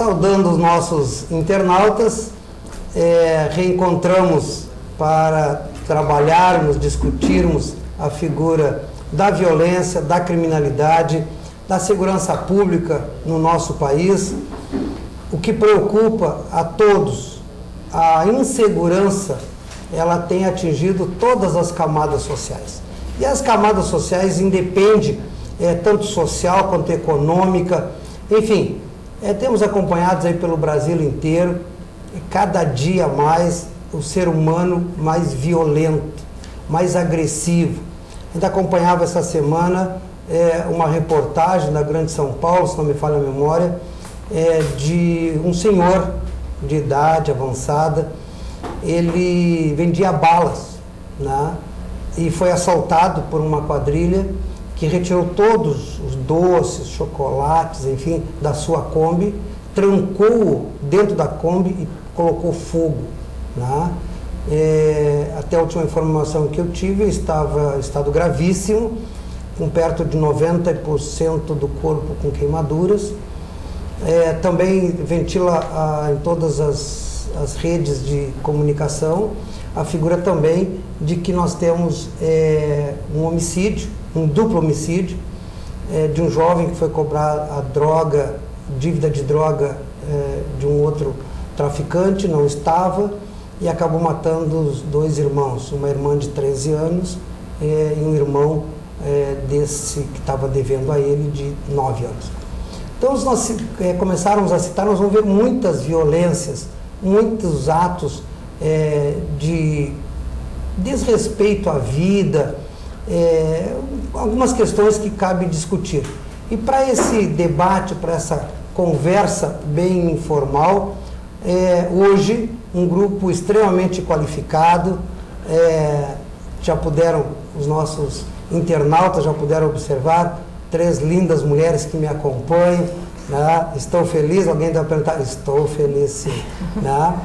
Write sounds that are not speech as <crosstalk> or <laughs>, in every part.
saudando os nossos internautas, é, reencontramos para trabalharmos, discutirmos a figura da violência, da criminalidade, da segurança pública no nosso país. O que preocupa a todos, a insegurança, ela tem atingido todas as camadas sociais. E as camadas sociais independem é, tanto social quanto econômica, enfim, é, temos acompanhados aí pelo Brasil inteiro, cada dia mais o ser humano mais violento, mais agressivo. A gente acompanhava essa semana é, uma reportagem da Grande São Paulo, se não me falha a memória, é, de um senhor de idade avançada. Ele vendia balas né? e foi assaltado por uma quadrilha que retirou todos os doces, chocolates, enfim, da sua Kombi, trancou dentro da Kombi e colocou fogo. Né? É, até a última informação que eu tive, estava em estado gravíssimo, com perto de 90% do corpo com queimaduras. É, também ventila a, em todas as, as, redes de comunicação a figura também de que nós temos é, um homicídio, um duplo homicídio, é, de um jovem que foi cobrar a droga, dívida de droga é, de um outro traficante, não estava, e acabou matando os dois irmãos, uma irmã de 13 anos é, e um irmão é, desse que estava devendo a ele de 9 anos. Então, nós é, começarmos a citar, nós vamos ver muitas violências, muitos atos é, de desrespeito à vida, é, algumas questões que cabe discutir. E para esse debate, para essa conversa bem informal, é, hoje um grupo extremamente qualificado, é, já puderam, os nossos internautas já puderam observar, três lindas mulheres que me acompanham, né? estou feliz, alguém deve perguntar, estou feliz sim. <laughs> Né?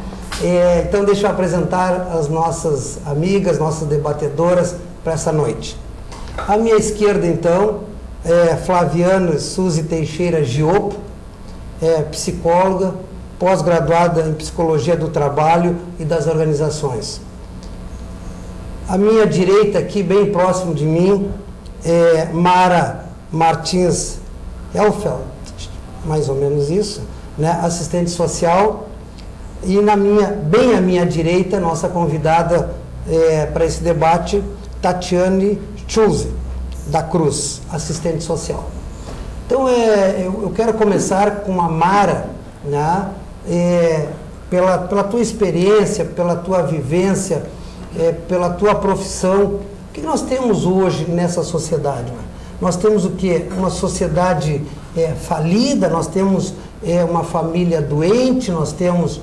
É, então deixa eu apresentar as nossas amigas, nossas debatedoras para essa noite. À minha esquerda, então, é Flaviana Suzy Teixeira Giopo, é psicóloga, pós-graduada em Psicologia do Trabalho e das Organizações. À minha direita, aqui, bem próximo de mim, é Mara Martins Elfeld, mais ou menos isso, né? assistente social. E na minha, bem à minha direita, nossa convidada é, para esse debate, Tatiane Chuse, da Cruz, assistente social. Então, é, eu, eu quero começar com a Mara, né? é, pela, pela tua experiência, pela tua vivência, é, pela tua profissão. O que nós temos hoje nessa sociedade? Né? Nós temos o que? Uma sociedade é, falida, nós temos é, uma família doente, nós temos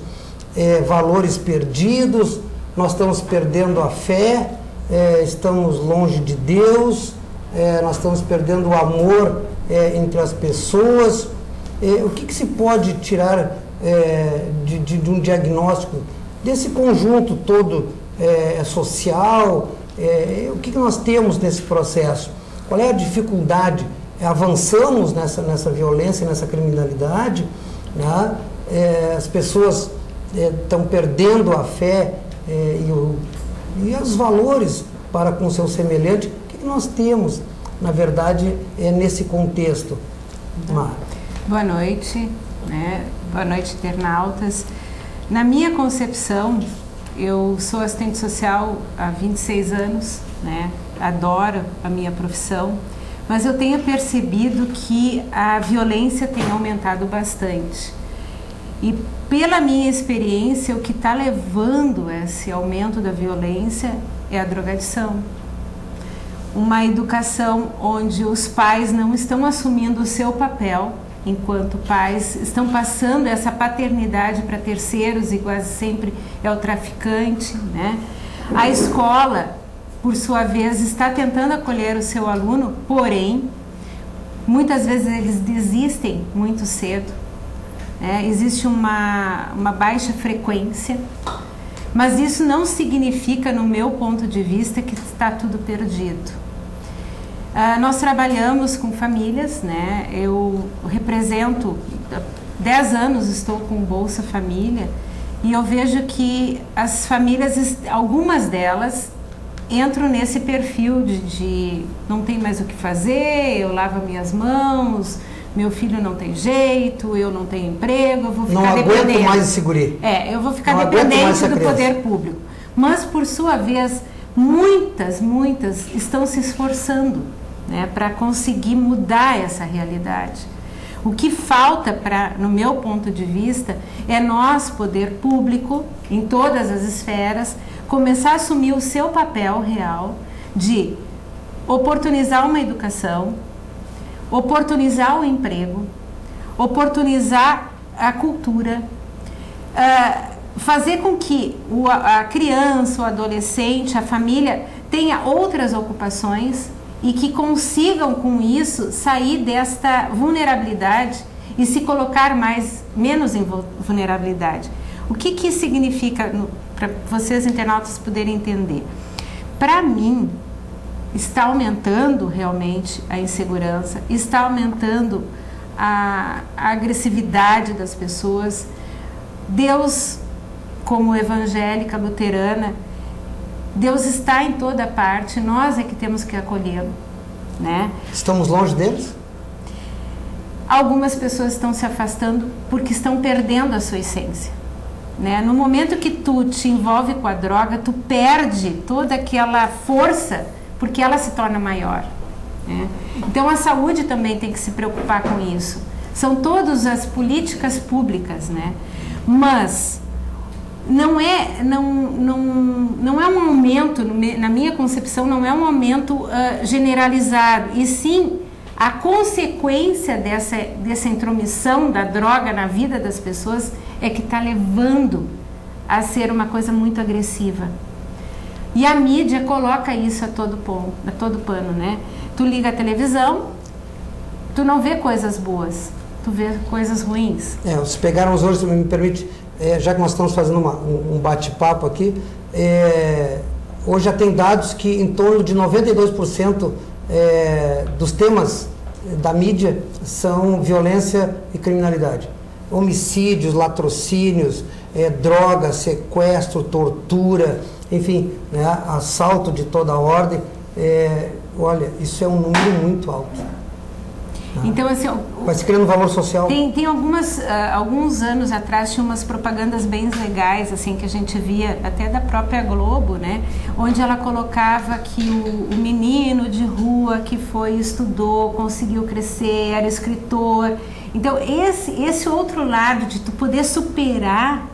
é, valores perdidos, nós estamos perdendo a fé, é, estamos longe de Deus, é, nós estamos perdendo o amor é, entre as pessoas. o que, que se pode tirar é, de, de, de, um diagnóstico desse conjunto todo é, social, é, o que, que nós temos nesse processo? Qual é a dificuldade? É, avançamos nessa, nessa violência, nessa criminalidade, né? É, as pessoas estão perdendo a fé e, o, e os valores para com seu semelhante. O que, nós temos, na verdade, é nesse contexto? Mar. Boa noite. Né? Boa noite, internautas. Na minha concepção, eu sou assistente social há 26 anos, né? adoro a minha profissão, mas eu tenho percebido que a violência tem aumentado bastante. E pela minha experiência, o que está levando esse aumento da violência é a drogadição. Uma educação onde os pais não estão assumindo o seu papel enquanto pais, estão passando essa paternidade para terceiros e quase sempre é o traficante, né? A escola, por sua vez, está tentando acolher o seu aluno, porém, muitas vezes eles desistem muito cedo. Né? Existe uma, uma baixa frequência, mas isso não significa, no meu ponto de vista, que está tudo perdido. Uh, nós trabalhamos com famílias, né? Eu represento 10 anos estou com Bolsa Família e eu vejo que as famílias, algumas delas, entram nesse perfil de, de não tem mais o que fazer, eu lavo minhas mãos, meu filho não tem jeito, eu não tenho emprego, eu vou ficar não dependente. Não aguento mais segurir. É, eu vou ficar não dependente do poder público. Mas, por sua vez, muitas, muitas estão se esforçando né, para conseguir mudar essa realidade. O que falta, pra, no meu ponto de vista, é nós, poder público, em todas as esferas, começar a assumir o seu papel real de oportunizar uma educação, oportunizar o emprego, oportunizar a cultura, uh, fazer com que a criança, o adolescente, a família tenha outras ocupações e que consigam com isso sair desta vulnerabilidade e se colocar mais menos em vulnerabilidade. O que que significa para vocês internautas poderem entender? Para mim, está aumentando realmente a insegurança, está aumentando a, a agressividade das pessoas. Deus, como evangélica luterana, Deus está em toda parte, nós é que temos que acolhê-lo, né? Estamos longe deles? Algumas pessoas estão se afastando porque estão perdendo a sua essência. Né? No momento que tu te envolve com a droga, tu perde toda aquela força porque ela se torna maior. Né? Então a saúde também tem que se preocupar com isso. São todas as políticas públicas, né? Mas não é, não, não, não é um aumento, na minha concepção, não é um aumento uh, generalizado, e sim a consequência dessa, dessa intromissão da droga na vida das pessoas é que está levando a ser uma coisa muito agressiva. E a mídia coloca isso a todo, ponto, a todo pano, né? Tu liga a televisão, tu não vê coisas boas, tu vê coisas ruins. É, se pegarmos hoje, me permite, é, já que nós estamos fazendo uma, um, bate-papo aqui, é, hoje já tem dados que em torno de 92% é, dos temas da mídia são violência e criminalidade. Homicídios, latrocínios, é, droga, sequestro, tortura, enfim, né, assalto de toda ordem. É, olha, isso é um número muito alto. Então, assim, vai se criando um valor social. Tem, tem algumas, uh, alguns anos atrás tinha umas propagandas bem legais, assim, que a gente via até da própria Globo, né? Onde ela colocava que o, o menino de rua que foi, estudou, conseguiu crescer, era escritor. Então, esse, esse outro lado de tu poder superar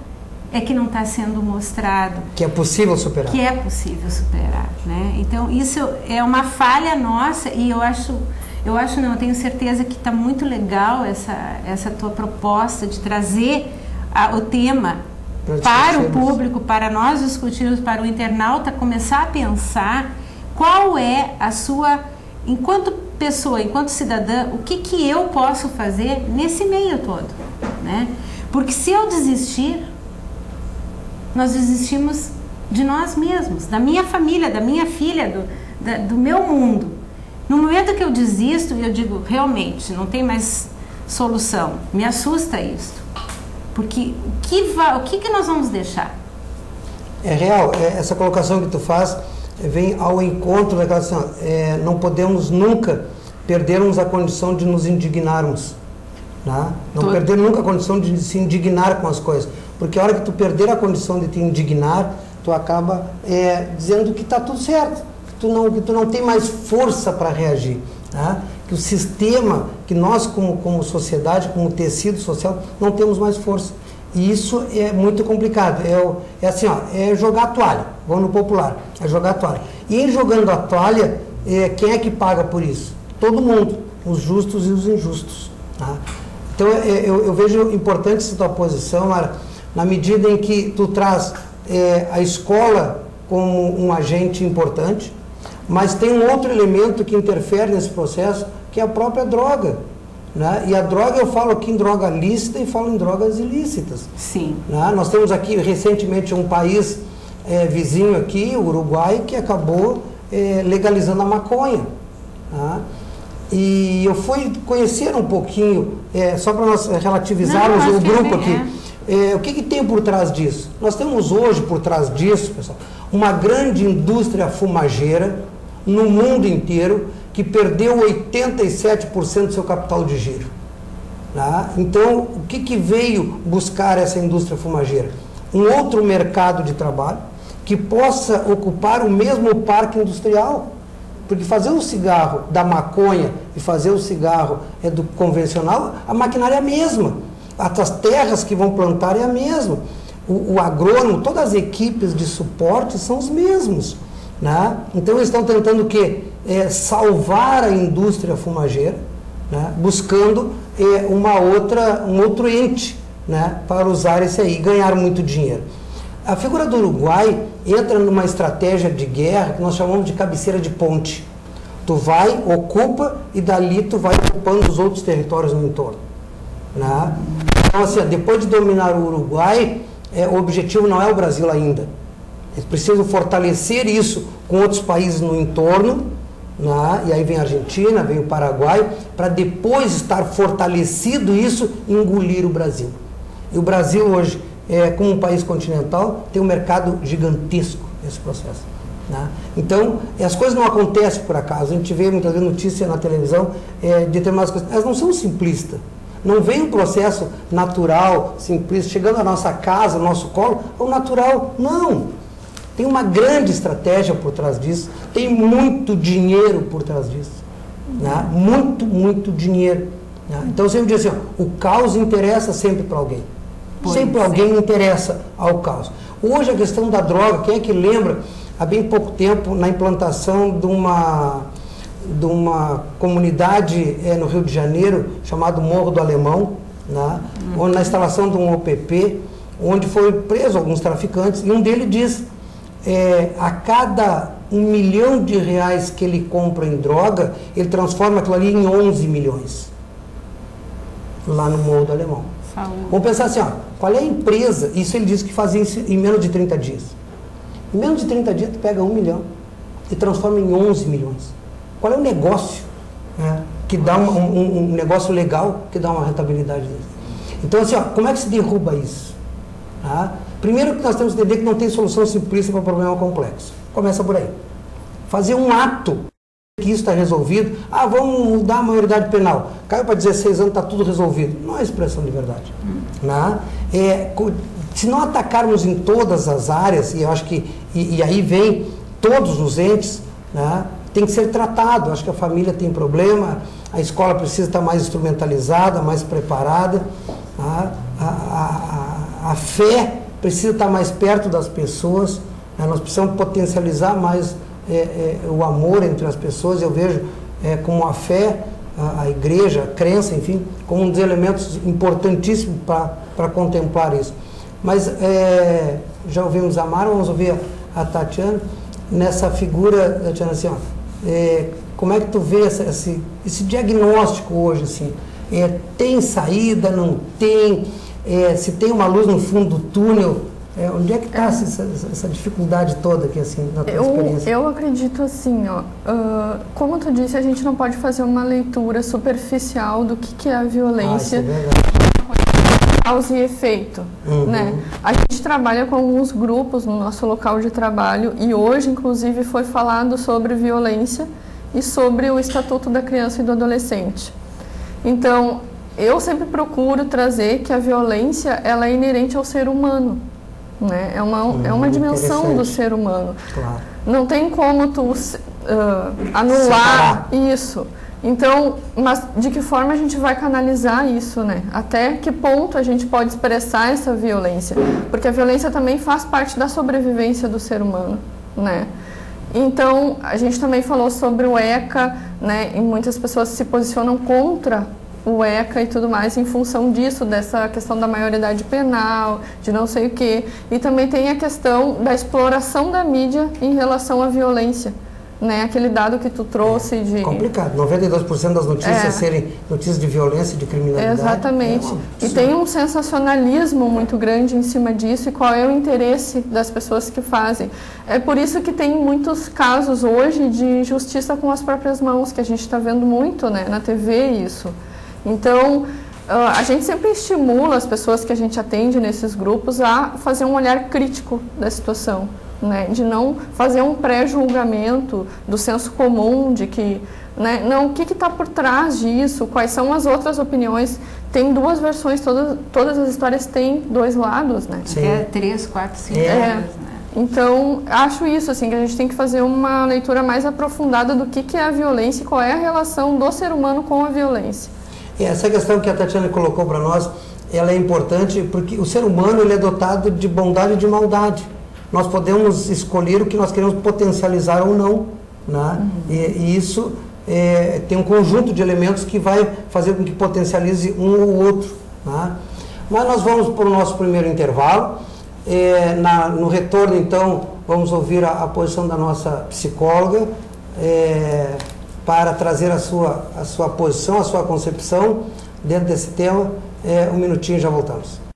é que não está sendo mostrado. Que é possível superar. Que é possível superar, né? Então, isso é uma falha nossa e eu acho eu acho não, eu tenho certeza que está muito legal essa, essa tua proposta de trazer a, o tema para o público, para nós discutirmos, para o internauta começar a pensar qual é a sua, enquanto pessoa, enquanto cidadã, o que, que eu posso fazer nesse meio todo, né? Porque se eu desistir, nós desistimos de nós mesmos, da minha família, da minha filha, do, da, do meu mundo. No momento que eu desisto e eu digo, realmente, não tem mais solução, me assusta isso. Porque o que, vai, o que, que nós vamos deixar? É real, é, essa colocação que tu faz vem ao encontro daquela assim, é, não podemos nunca perdermos a condição de nos indignarmos. Né? Não Tô... perder nunca a condição de se indignar com as coisas. Porque a hora que tu perder a condição de te indignar, tu acaba é, dizendo que está tudo certo tu não, que tu não tem mais força para reagir. Tá? Que o sistema, que nós como, como sociedade, como tecido social, não temos mais força. E isso é muito complicado. É, é assim, ó, é jogar a toalha. Vamos no popular, é jogar a toalha. E em jogando a toalha, é, quem é que paga por isso? Todo mundo, os justos e os injustos. Tá? Então é, eu, eu, vejo importante essa tua posição, Mara, na medida em que tu traz é, a escola como um agente importante, mas tem um outro elemento que interfere nesse processo, que é a própria droga. Né? E a droga, eu falo aqui em droga lícita e falo em drogas ilícitas. Sim. Né? Nós temos aqui recentemente um país é, vizinho aqui, o Uruguai, que acabou é, legalizando a maconha. Né? E eu fui conhecer um pouquinho, é, só para nós relativizarmos Não, o grupo aqui. É. O que, que tem por trás disso? Nós temos hoje por trás disso, pessoal, uma grande indústria fumageira no mundo inteiro que perdeu 87% do seu capital de giro. Tá? Então, o que, que veio buscar essa indústria fumageira? Um outro mercado de trabalho que possa ocupar o mesmo parque industrial. Porque fazer o cigarro da maconha e fazer o cigarro é do convencional, a maquinária é a mesma. As terras que vão plantar é a mesma. O, o agrônomo, todas as equipes de suporte são os mesmos. Né? Então eles estão tentando o quê? É, salvar a indústria fumageira, né? buscando é, uma outra, um outro ente né? para usar esse aí e ganhar muito dinheiro. A figura do Uruguai entra numa estratégia de guerra que nós chamamos de cabeceira de ponte. Tu vai, ocupa e dali tu vai ocupando os outros territórios no entorno. Né? Então, assim, depois de dominar o Uruguai, é, o objetivo não é o Brasil ainda. Eles precisam fortalecer isso com outros países no entorno, né? e aí vem a Argentina, vem o Paraguai, para depois estar fortalecido isso engolir o Brasil. E o Brasil hoje é, como um país continental, tem um mercado gigantesco nesse processo. Né? Então, as coisas não acontecem por acaso. A gente vê muitas vezes notícias na televisão é, de determinadas coisas. Elas não são simplistas. Não vem um processo natural, simplista, chegando à nossa casa, ao nosso colo, o natural. Não. Tem uma grande estratégia por trás disso. Tem muito dinheiro por trás disso. Né? Muito, muito dinheiro. Né? Então, sempre digo assim, ó, o caos interessa sempre para alguém. Pois Sempre alguém interessa ao caos. Hoje a questão da droga, quem é que lembra, há bem pouco tempo, na implantação de uma, de uma comunidade é, no Rio de Janeiro, chamado Morro do Alemão, né, uhum. onde, na instalação de um OPP, onde foi preso alguns traficantes, e um deles diz, é, a cada um milhão de reais que ele compra em droga, ele transforma aquilo ali em 11 milhões, lá no Morro do Alemão. Saúde. Vamos pensar assim, ó, qual é a empresa? Isso ele disse que fazia isso em menos de 30 dias. Em menos de 30 dias, tu pega um milhão e transforma em 11 milhões. Qual é o negócio né, que dá um, um, um, negócio legal que dá uma rentabilidade desse? Então, assim, ó, como é que se derruba isso? Tá? Primeiro que nós temos que entender que não tem solução simplista para problema complexo. Começa por aí. Fazer um ato que isso está resolvido. Ah, vamos mudar a maioridade penal. Caiu para 16 anos, está tudo resolvido. Não é expressão de verdade. Né? É, se não atacarmos em todas as áreas, e eu acho que, e, e aí vem todos os entes, né? Tem que ser tratado. Acho que a família tem problema, a escola precisa estar mais instrumentalizada, mais preparada, né? a, a, a, a, fé precisa estar mais perto das pessoas, né? nós precisamos potencializar mais é, é, o amor entre as pessoas, eu vejo é, como a fé, a, a, igreja, a crença, enfim, como um dos elementos importantíssimos para contemplar isso. Mas é, já ouvimos a Mara, vamos ouvir a, a Tatiana, nessa figura, Tatiana, assim, ó, é, como é que tu vê essa, esse, esse diagnóstico hoje, assim? É, tem saída, não tem? É, se tem uma luz no fundo do túnel, é, onde é que está essa, essa, dificuldade toda aqui, assim, na tua eu, experiência? Eu acredito assim, ó, uh, como tu disse, a gente não pode fazer uma leitura superficial do que, que é a violência. Ah, é causa e efeito, uhum. né? A gente trabalha com alguns grupos no nosso local de trabalho e hoje, inclusive, foi falado sobre violência e sobre o Estatuto da Criança e do Adolescente. Então, eu sempre procuro trazer que a violência ela é inerente ao ser humano. Né? É, uma, hum, é uma dimensão do ser humano. Claro. Não tem como tu uh, anular Separar. isso. Então, mas de que forma a gente vai canalizar isso, né? Até que ponto a gente pode expressar essa violência? Porque a violência também faz parte da sobrevivência do ser humano, né? Então, a gente também falou sobre o ECA, né? E muitas pessoas se posicionam contra o ECA e tudo mais em função disso, dessa questão da maioridade penal, de não sei o quê. E também tem a questão da exploração da mídia em relação à violência. Né? Aquele dado que tu trouxe é, de... Complicado. 92% das notícias é. serem notícias de violência de criminalidade. Exatamente. É e tem um sensacionalismo muito grande em cima disso e qual é o interesse das pessoas que fazem. É por isso que tem muitos casos hoje de justiça com as próprias mãos, que a gente está vendo muito né, na TV isso. Então, a gente sempre estimula as pessoas que a gente atende nesses grupos a fazer um olhar crítico da situação né, de não fazer um pré-julgamento do senso comum, de que, né, não, o que está por trás disso, quais são as outras opiniões. Tem duas versões, todas, todas as histórias têm dois lados, né? Sim. É três, quatro, cinco é. Anos, né? Então, acho isso, assim, que a gente tem que fazer uma leitura mais aprofundada do que, que é a violência e qual é a relação do ser humano com a violência. E essa questão que a Tatiana colocou para nós, ela é importante porque o ser humano ele é dotado de bondade e de maldade nós podemos escolher o que nós queremos potencializar ou não. Né? Uhum. E, e, isso é, tem um conjunto de elementos que vai fazer com que potencialize um ou outro. Né? Mas nós vamos para o nosso primeiro intervalo. É, na, no retorno, então, vamos ouvir a, a posição da nossa psicóloga é, para trazer a sua, a sua posição, a sua concepção dentro desse tema. É, um minutinho já voltamos.